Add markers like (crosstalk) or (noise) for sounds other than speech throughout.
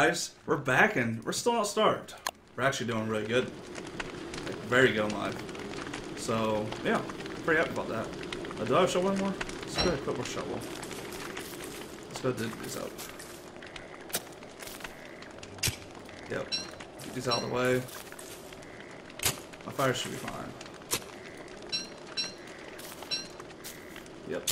Guys, we're back and we're still not starved. We're actually doing really good. Like, very good live. So, yeah, pretty happy about that. Uh, do I have shovel anymore? Let's go ahead and put more shovel. Let's go dig these up. Yep. Get these out of the way. My fire should be fine. Yep.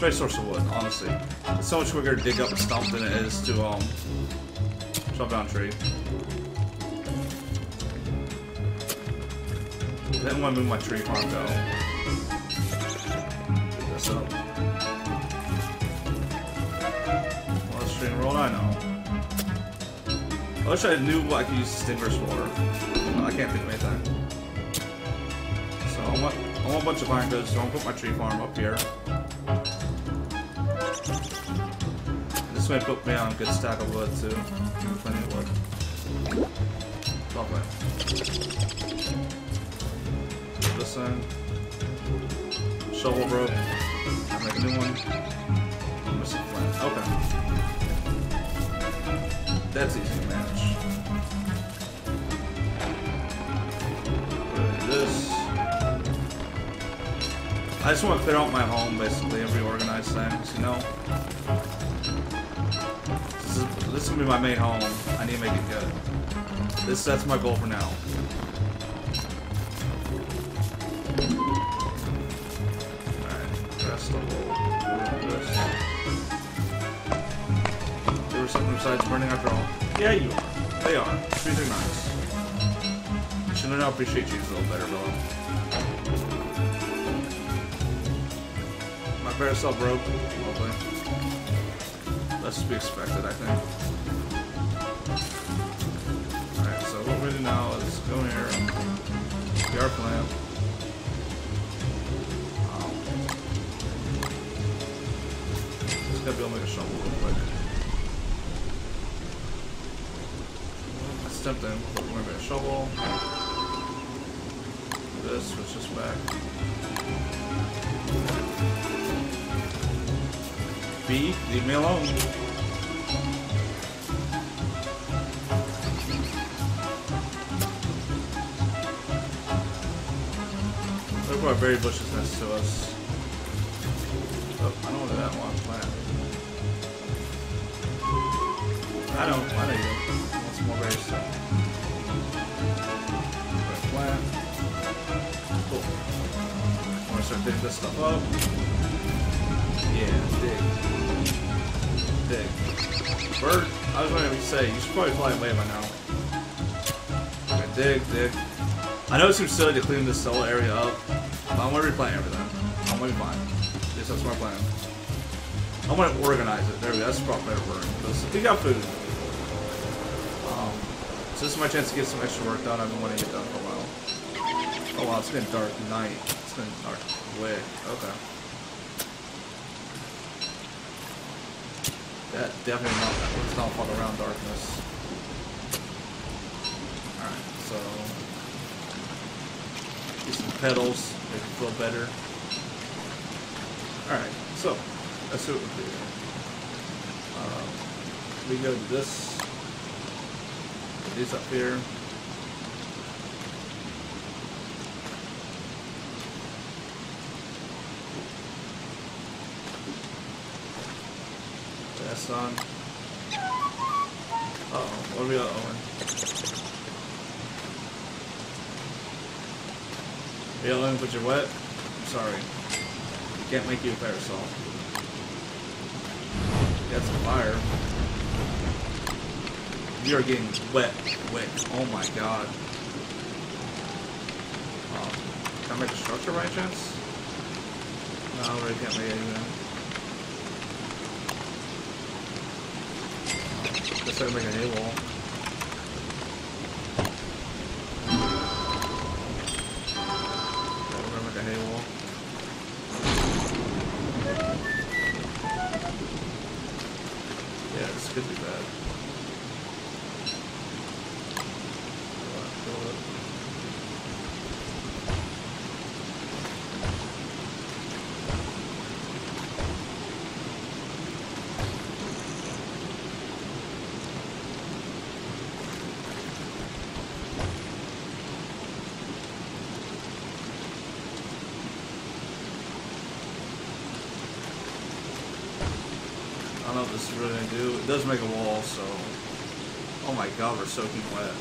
Great source of wood, honestly. It's so much quicker to dig up a stump than it is to, um, chop down a tree. Then when I move my tree farm though. This up. Stream roll, I know. I wish I knew what I could use to stingers for. No, I can't think of anything. So I want, I want a bunch of iron goods, so I'm gonna put my tree farm up here. Me on a good stack of wood too. Plenty of wood. Lovely. Put this in. Shovel rope. Make a new one. Missing. Okay. That's easy to manage. This. I just want to clear out my home, basically, and reorganize things, you know? This is, gonna be my main home. I need to make it good. This that's my goal for now. Alright, rest. There was something besides burning after all. Yeah, you are. They are. Trees are nice. Should I appreciate you a little better, Bella. My parasol broke. Lovely. That's to be expected, I think. Here, get our plant. Um, just gotta be able to make a shovel real quick. That's tempting, but we're gonna make a shovel. This, switch this back. B, leave me alone. What berry bushes next to us. Oh, I know that one plant. I know, I you. I want some more too. Right, plant. Cool. Wanna start digging this stuff up. Yeah, dig. Dig. Bird, I was to say, you should probably fly away by now. Okay, dig, dig. I know it seems silly to clean this whole area up, I'm going to replant everything. I'm to be fine. Yes, that's my plan. I'm to organize it. There we go. That's probably better. Because we got food. Um, so this is my chance to get some extra work done. I've been wanting to get done for a while. Oh wow, it's been dark night. It's been dark quick. Okay. That definitely not that was not fuck around darkness. Alright, so get some petals, make feel better. Alright, so see what we do. Um, we go to this these up here. That's on. Uh oh, what do we got, Owen, but you're wet? I'm sorry. Can't make you a parasol. That's a fire. You're getting wet, wet. Oh my god. Um, can I make a structure by chance? No, I really can't make anything. Guess I can make a hay wall. Yeah, we're gonna make a hay wall. Yeah, this could be bad. What this is really gonna do. It does make a wall, so. Oh my god, we're soaking wet.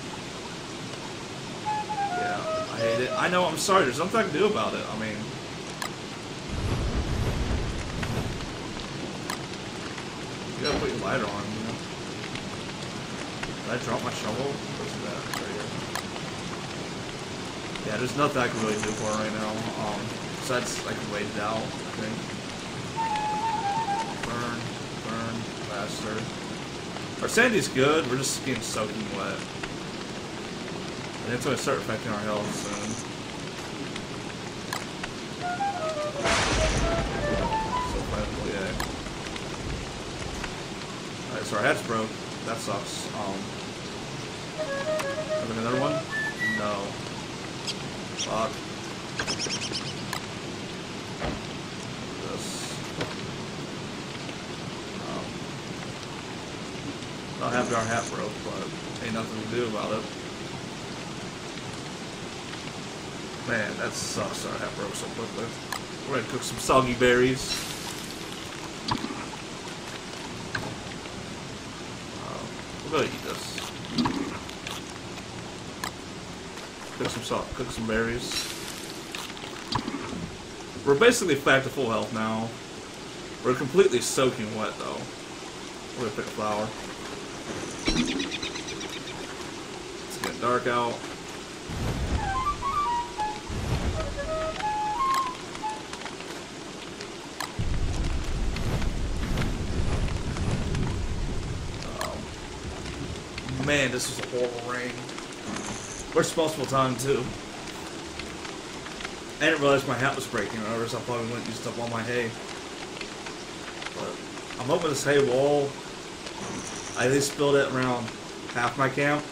Yeah, I hate it. I know, I'm sorry, there's nothing I can do about it. I mean. You gotta put your lighter on, you know? Did I drop my shovel? Where's that? Yeah, there's nothing I can really do for right now. Um, besides, I can wait it out, I think. Faster. Our sanity's good, we're just getting soaking wet. And it's gonna start affecting our health soon. So yeah. Alright, so our head's broke. That sucks. Um, having another one? No. Fuck. This. Um, having our hat broke, but ain't nothing to do about it. Man, that sucks. Our hat broke so quickly. We're gonna cook some soggy berries. Um, we're gonna eat this. Cook some salt. Cook some berries. We're basically back to full health now. We're completely soaking wet though. We're gonna pick a flower. It's getting dark out. Oh. Man, this was a horrible rain. Worst possible time too. I didn't realize my hat was breaking, or else I probably wouldn't use up all my hay. But I'm hoping this hay wall, I at least build it around half my camp.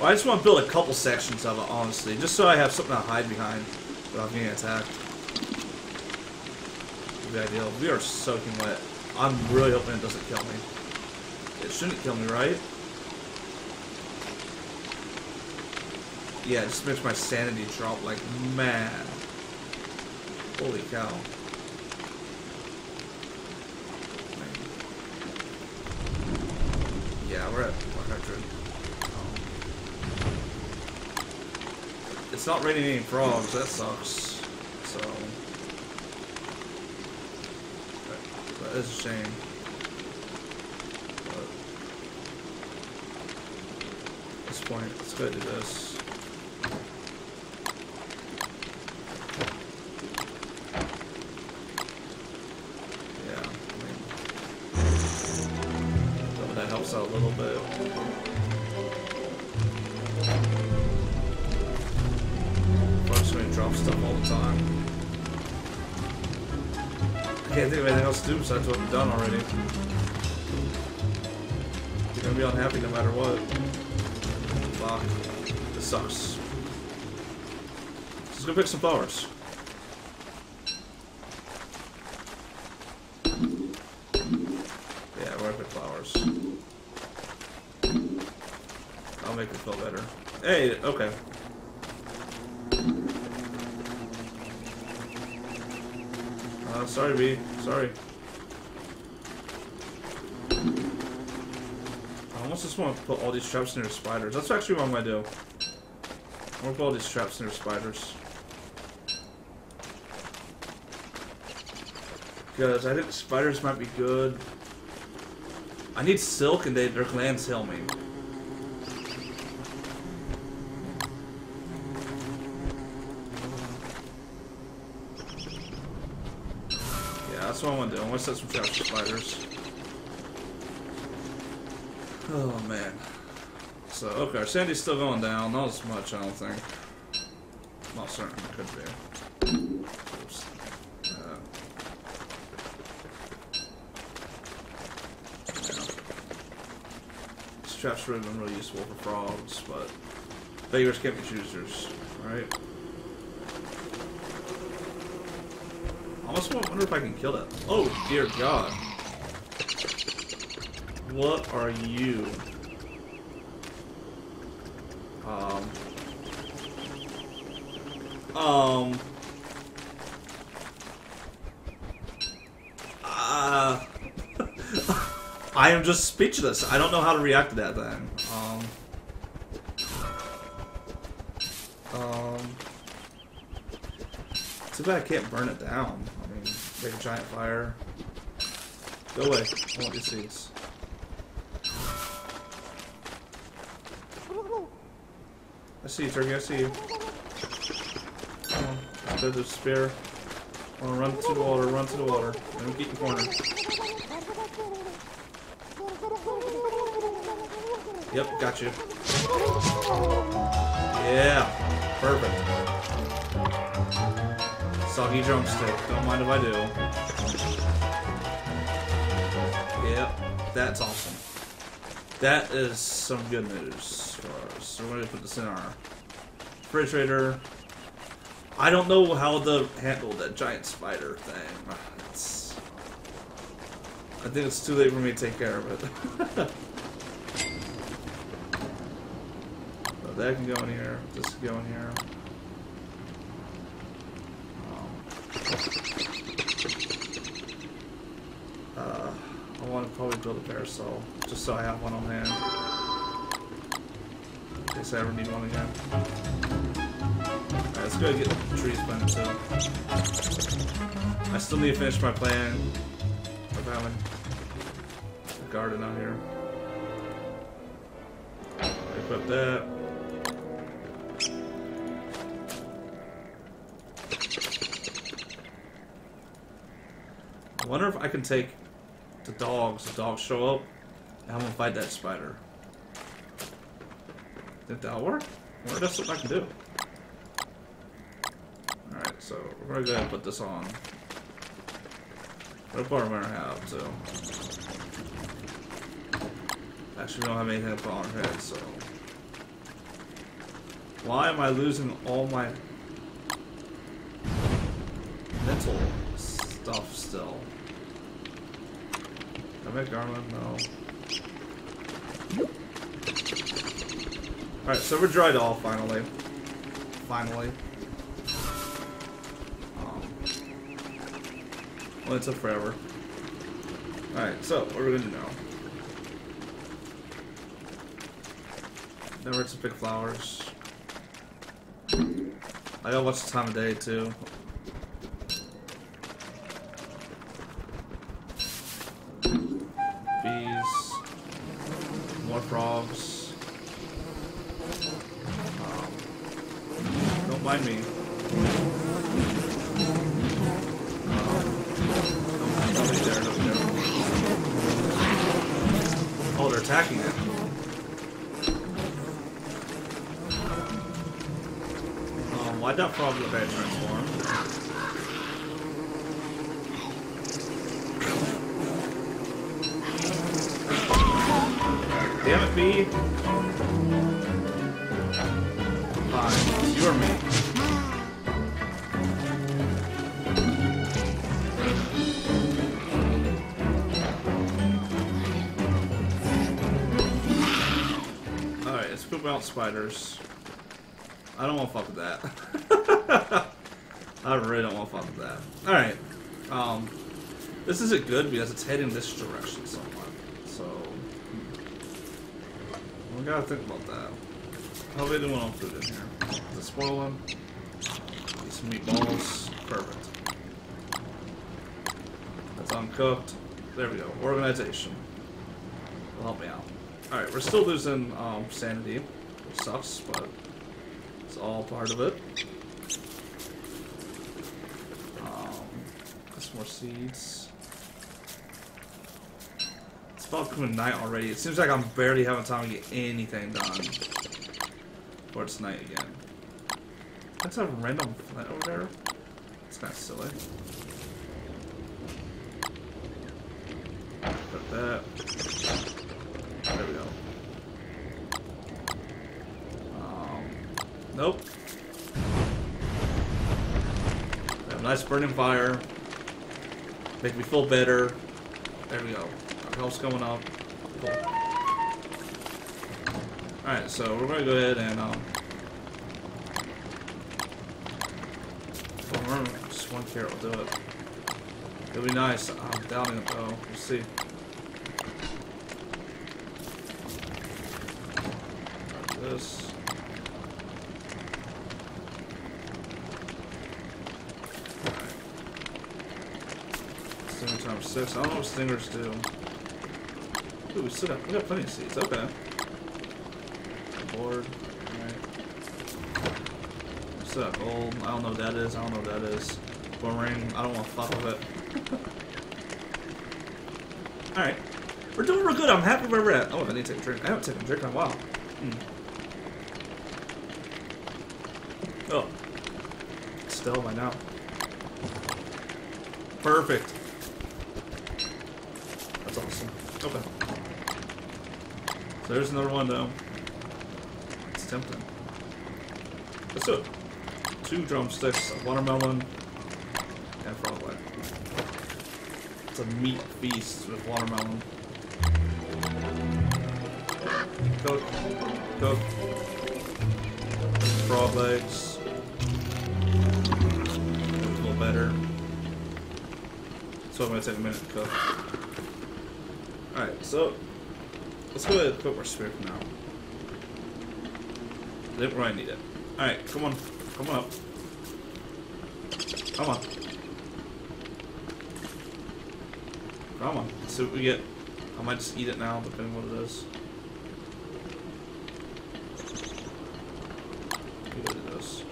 Well, I just want to build a couple sections of it, honestly, just so I have something to hide behind without being attacked. Would be ideal. We are soaking wet. I'm really hoping it doesn't kill me. It shouldn't kill me, right? Yeah, it just makes my sanity drop like mad. Holy cow. Yeah, we're at 100. Um, it's not raining any frogs, that sucks. So... That is a shame. But... At this point, let's go do this. Yeah, I mean, that helps out a little bit. Can't think of anything else to do besides what we've done already. You're gonna be unhappy no matter what. Fuck. This sucks. Let's go pick some flowers. Yeah, we're gonna pick flowers. I'll make it feel better. Hey, okay. Sorry, B. Sorry. I almost just want to put all these traps near spiders. That's actually what I'm gonna do. I'm gonna put all these traps near spiders. Because I think spiders might be good. I need silk and they, their glands heal me. Yeah, that's what I want to do. I want to set some for spiders. Oh man. So, okay, sanity's still going down. Not as much, I don't think. Well, certainly could be. Oops. Uh, These traps been really useful for frogs, but beggars can't be choosers, right? I wonder if I can kill that. Oh dear God! What are you? Um. Um. (laughs) I am just speechless. I don't know how to react to that then. Um. Um. Too bad I can't burn it down. Make a giant fire. Go away. I want your seeds. I see you, Turkey. I see you. Come on. There's a spear. I want to run to the water. Run to the water. Let me get the corner. Yep, got you. Yeah, perfect. Soggy drumstick. Don't mind if I do. Yep, that's awesome. That is some good news for us. So we're going to put this in our refrigerator. I don't know how to handle that giant spider thing. It's, I think it's too late for me to take care of it. (laughs) that can go in here. This can go in here. Um, uh, I want to probably build a parasol, just so I have one on hand. In case I ever need one again. Alright, let's go get the trees planted too. I still need to finish my plan of having a garden out here. Equip that. I wonder if I can take the dogs. The dogs show up, I'm gonna fight that spider. Did that'll work? Or that's what I can do. Alright, so we're gonna go ahead and put this on. What bar am I gonna have, too? Actually, we don't have anything to put on our head, so... Why am I losing all my mental stuff still? I make garland? No. Alright, so we're dried all finally. Finally. Um, well, it took forever. Alright, so what are we gonna do now? Never to pick flowers. I gotta watch the time of day too. Me. Oh, they're attacking it. Um, why'd that frog look bad transform? Damn it, bee. Fine. You or me. Spiders. I don't want to fuck with that. (laughs) I really don't want to fuck with that. Alright. Um, this isn't good because it's heading this direction somewhat. So, hmm. we gotta think about that. How they doing on food in here? Is it spoiling? Some meatballs. Perfect. That's uncooked. There we go. Organization. Will help me out. Alright, we're still losing um, sanity, sucks, but it's all part of it. Um, some more seeds. It's about coming night already. It seems like I'm barely having time to get anything done. Before it's night again. That's a random flint over there. It's kind of silly. Put that. Nope. nice burning fire. Make me feel better. There we go. Our health's going up. Cool. Alright, so we're gonna go ahead and um just one carrot will do it. It'll be nice. I'm doubting it though. We'll see. This. Six. I don't know what stingers do. Ooh, we still got, we got plenty of seeds. Okay. Board. Alright. Still got gold. I don't know what that is. I don't know what that is. Boomerang. I don't want to fuck with it. (laughs) Alright. We're doing real good. I'm happy where we're at. Oh, I need to take a drink. I haven't taken a drink in a while. Hmm. Oh. Still by now. Perfect. That's awesome. Okay. So there's another one though. It's tempting. Let's do it. Two drumsticks, a watermelon, and frog leg. It's a meat feast with watermelon. Cook. Cook. Frog legs. A little better. So I'm gonna take a minute to cook. Alright, so let's go ahead and cook our spirit now. I where I need it. Alright, come on. Come on up. Come on. Come on. Let's see what we get. I might just eat it now, depending on what it is. It is.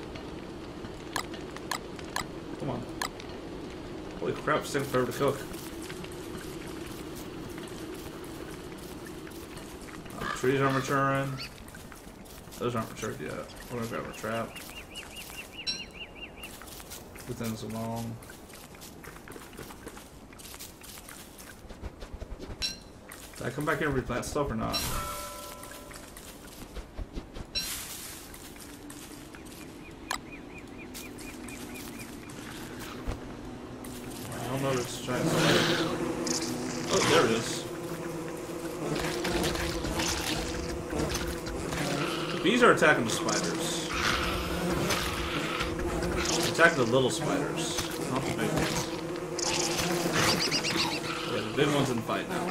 Come on. Holy crap, it's taking forever to cook. Trees aren't maturing. Those aren't matured yet. We're gonna grab a trap. Everything's along. Did I come back and replant stuff or not? I don't know this giant spider. Oh, there it is. Bees are attacking the spiders. Attack the little spiders, not the big ones. Yeah, the big ones in fight now.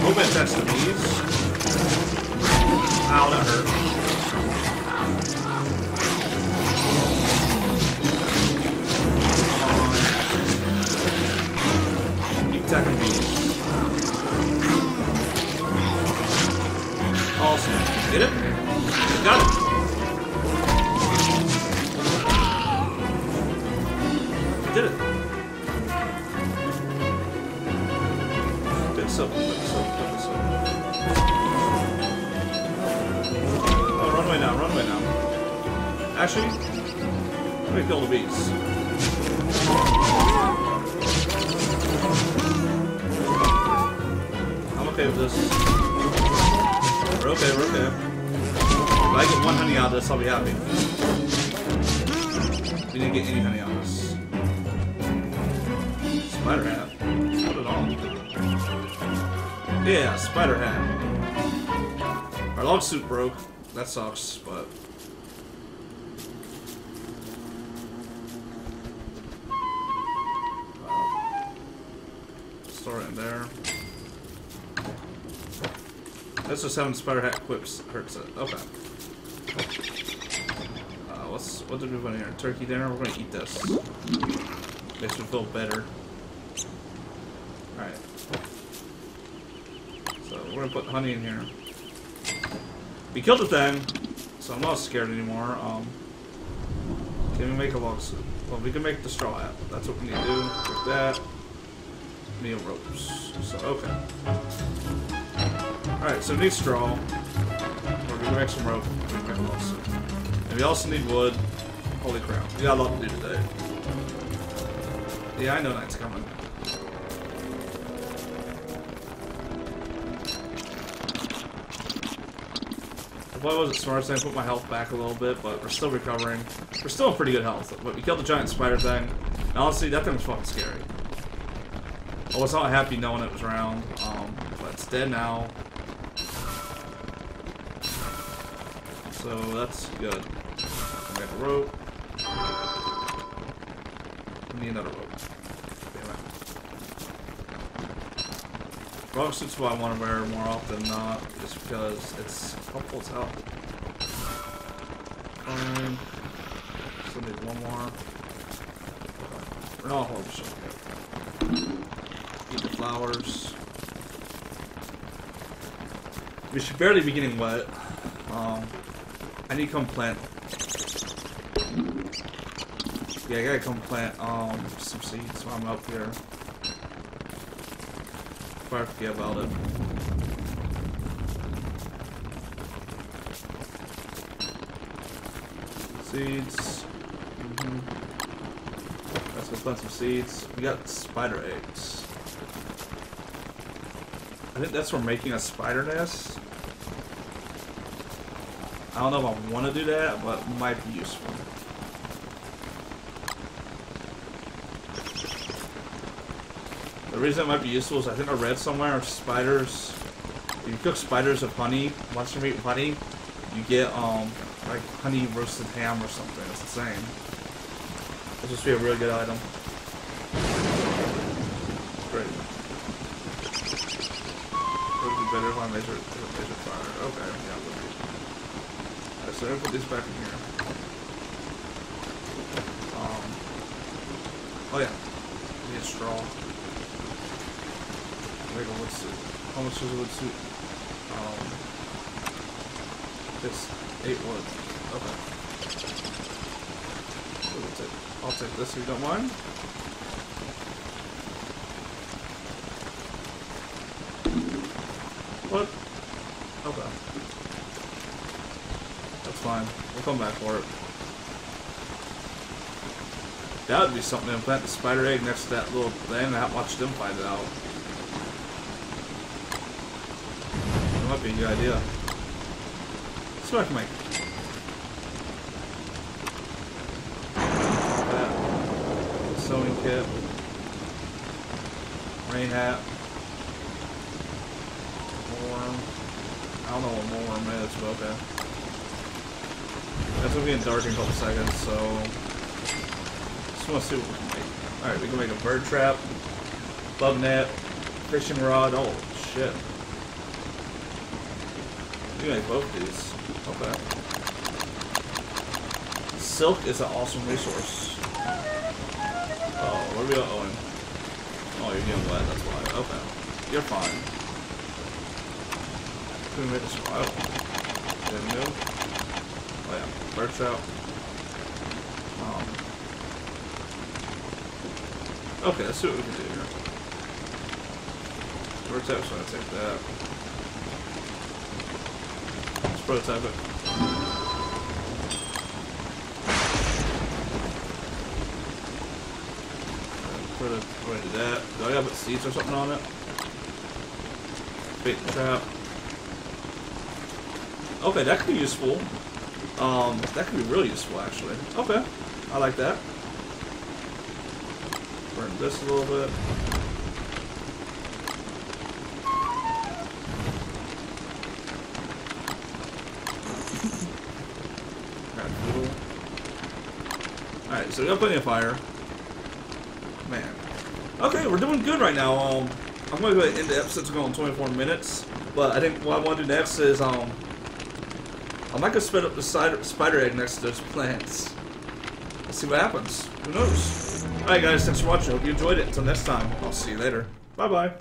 Hope it attacks the bees. Ow, that hurt. Got it. Did it. Good soap, good soap, good soap. Oh, run away now, run away now. Actually, let me kill the bees. I'm okay with this. We're okay, we're okay. If I get one honey out of this, I'll be happy. We didn't get any honey out of this. Spider hat. Put it on. Yeah, spider hat. Our log suit broke. That sucks, but. Uh, Store it in there. That's just having spider hat quips hurts it. Okay. What did we put in here? Turkey dinner. We're gonna eat this. Makes me feel better. Alright. So we're gonna put honey in here. We killed the thing, so I'm not scared anymore. Um, can we make a log suit? Well, we can make the straw hat. That's what we need to do. Like that. Meal ropes. So okay. Alright, so we need straw. We're gonna make some rope. We're gonna make a log suit. And we also need wood. Holy crap. We got a lot to do today. Yeah, I know night's coming. I probably wasn't smart thing, put my health back a little bit, but we're still recovering. We're still in pretty good health, but we killed the giant spider thing. And honestly, that thing was fucking scary. I was not happy knowing it was around, um, but it's dead now. So that's good. Got a rope. Need another rope. Damn it. Frog suit's what I want to wear more often than not, just because it's helpful as hell. Um, still need one more. Okay. No, hold on. Eat the flowers. We should barely be getting wet. Um, I need to come plant. Yeah, I gotta come plant um some seeds while I'm up here. Before I forget about it. Seeds. Mm -hmm. Let's go plant some seeds. We got spider eggs. I think that's for making a spider nest. I don't know if I want to do that, but might be useful. The reason it might be useful is I think I read somewhere spiders. If you cook spiders with honey, once you make honey, you get um like honey roasted ham or something. It's insane. It's just be a really good item. Great. It would be better if I measure measure fire. Okay, yeah, would be. Alright, so I'm gonna put this back in here. Um. Oh yeah. Need straw. Suit. How much wood suit? Um. It's eight wood. Okay. I'll take, I'll take this if you don't mind. What? Okay. That's fine. We'll come back for it. That would be something to plant the spider egg next to that little thing and watch them find it out. That might be a good idea. Can make. That. Sewing kit. Rain hat. Worm. I don't know what more worm is, but okay. That's gonna be in dark in a couple seconds, so just wanna see what we can make. Alright, we can make a bird trap, bug net, fishing rod, oh shit. We can make both these. Okay. Silk is an awesome resource. Oh, where are we going? Oh, you're getting wet, that's why. Okay. You're fine. Can we make a spiral? Didn't. Oh yeah, bird trap. Um. Okay, let's see what we can do here. Bird trap's gonna take that. Prototype it. Put it into that. Do I have seeds or something on it? Bait trap. Okay, that could be useful. Um, that could be really useful actually. Okay, I like that. Burn this a little bit. So we got plenty of fire. Man. Okay, we're doing good right now. Um, I'm gonna go ahead and end the episode to go on 24 minutes. But I think what I want to do next is um, I might go spread up the spider, spider egg next to those plants. Let's see what happens. Who knows? Alright guys, thanks for watching. Hope you enjoyed it. Until next time, I'll see you later. Bye bye.